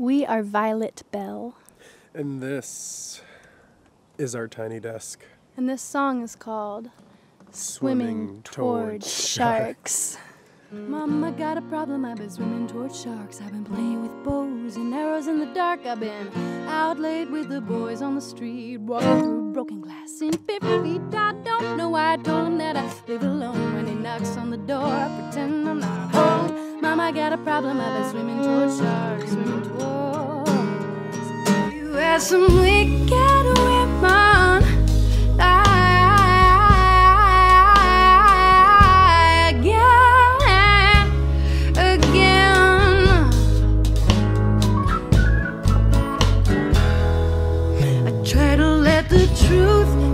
We are Violet Bell, And this is our tiny desk. and this song is called Swimming Towards Sharks. Mama got a problem, I've been swimming towards sharks. I've been playing with bows and arrows in the dark. I've been out late with the boys on the street, walking through broken glass in 50 feet. I don't know why I told him that I live alone. When he knocks on the door, I pretend I'm not home. Mama got a problem, I've been swimming towards sharks, swimming some wicked women. Again, again. I try to let the truth